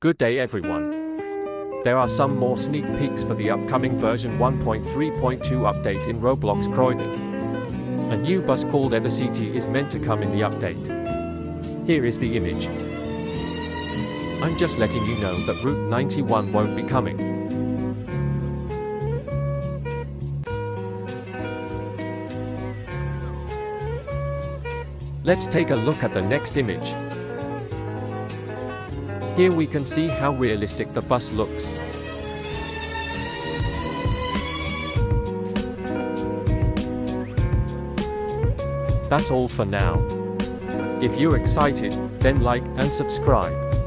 Good day everyone. There are some more sneak peeks for the upcoming version 1.3.2 update in Roblox Croydon. A new bus called Evercity is meant to come in the update. Here is the image. I'm just letting you know that Route 91 won't be coming. Let's take a look at the next image. Here we can see how realistic the bus looks. That's all for now. If you're excited, then like and subscribe.